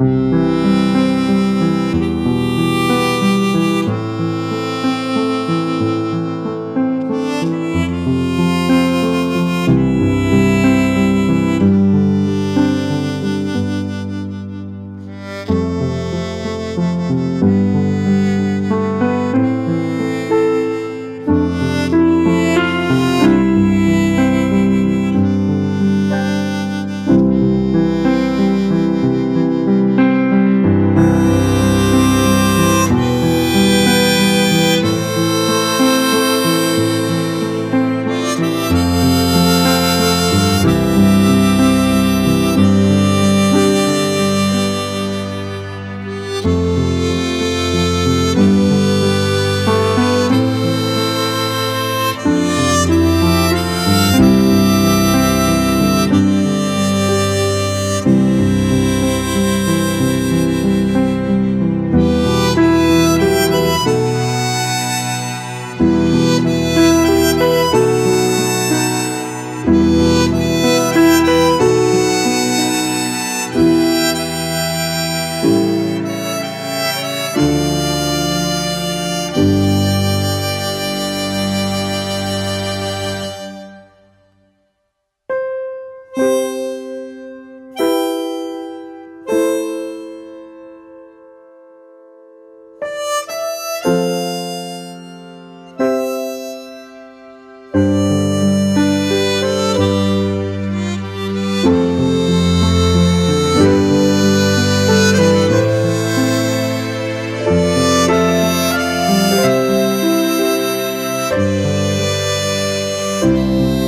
you Música Música